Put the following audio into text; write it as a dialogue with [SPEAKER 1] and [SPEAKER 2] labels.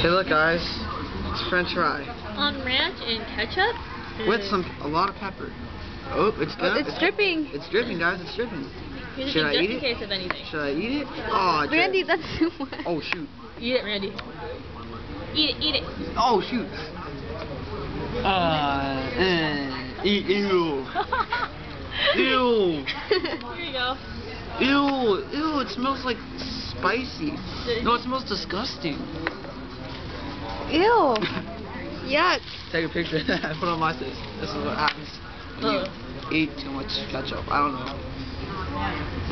[SPEAKER 1] Hey, look, guys. It's French fry
[SPEAKER 2] On ranch and ketchup?
[SPEAKER 1] with some a lot of pepper. Oh, it's
[SPEAKER 3] Oh,
[SPEAKER 1] done.
[SPEAKER 3] it's dripping.
[SPEAKER 1] It's dripping, guys. It's dripping.
[SPEAKER 2] Here's
[SPEAKER 1] Should I eat it?
[SPEAKER 2] case of anything.
[SPEAKER 1] Should I eat it? Oh.
[SPEAKER 3] Randy, that's too much.
[SPEAKER 1] Oh shoot.
[SPEAKER 2] Eat it, Randy. Eat it, eat it.
[SPEAKER 1] Oh shoot. Uh, eh, ew. Ew. Ew.
[SPEAKER 2] Here you go.
[SPEAKER 1] Ew. Ew. It smells like spicy. No, it smells disgusting.
[SPEAKER 3] Ew. Yuck.
[SPEAKER 1] Take a picture. Put on my face. This is what happens when you oh. eat too much ketchup. I don't know.